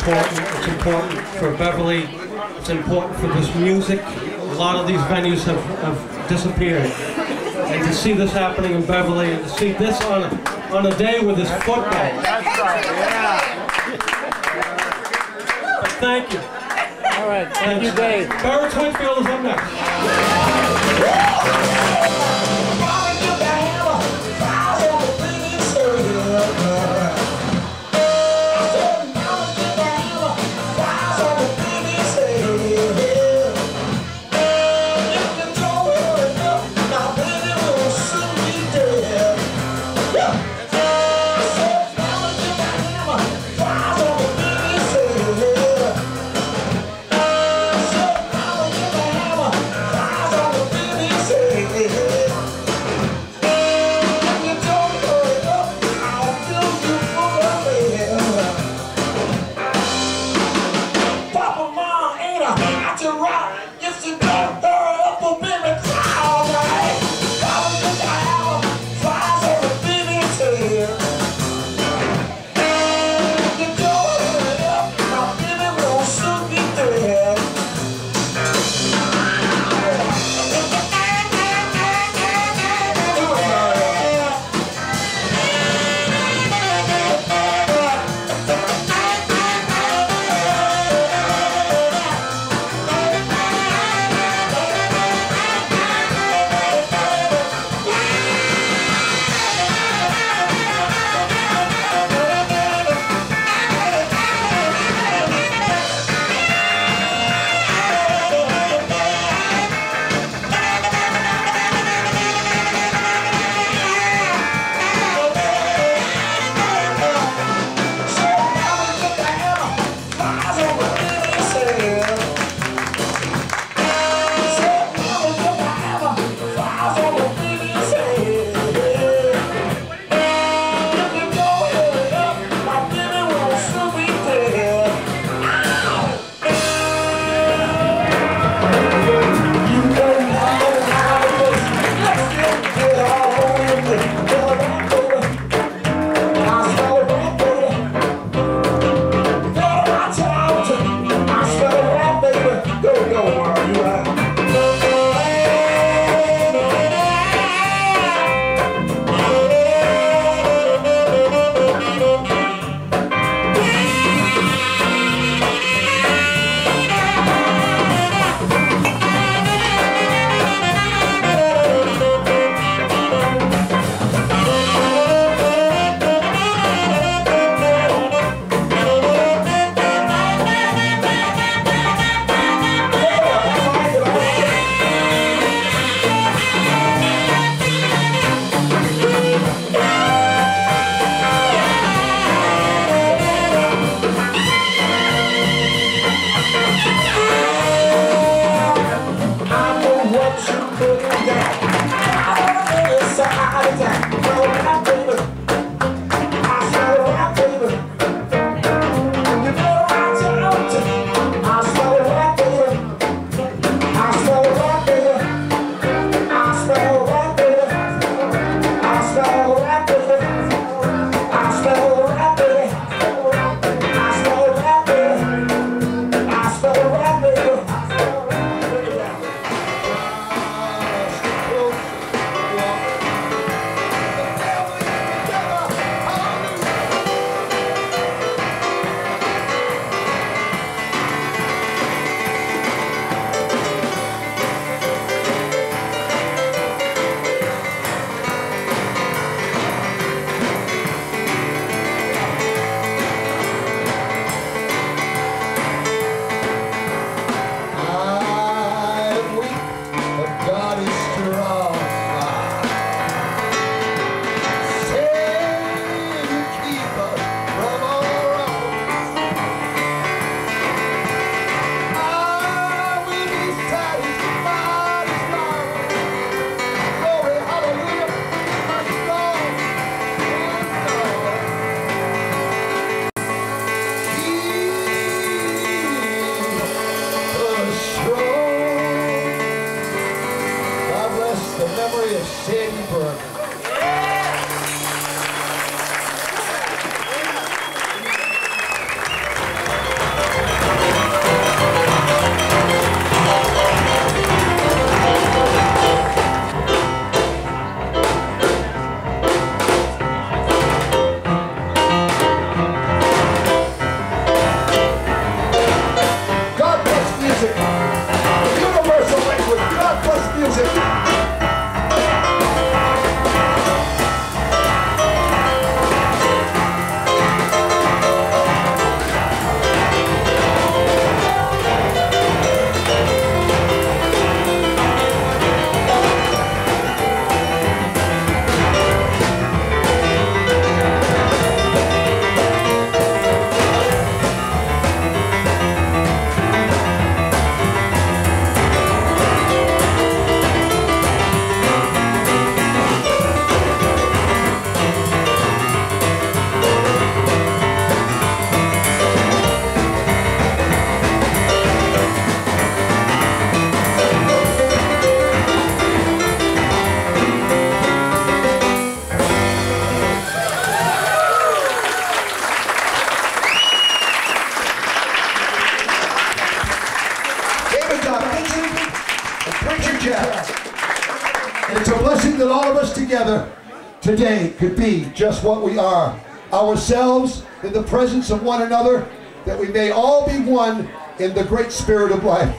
important. It's important for Beverly. It's important for this music. A lot of these venues have, have disappeared. And to see this happening in Beverly and to see this on a, on a day with this football. That's right, yeah. Thank you. All right, thank you, Dave. Barrence Whitfield is up next. Edinburgh. reject. And it's a blessing that all of us together today could be just what we are. Ourselves in the presence of one another, that we may all be one in the great spirit of life.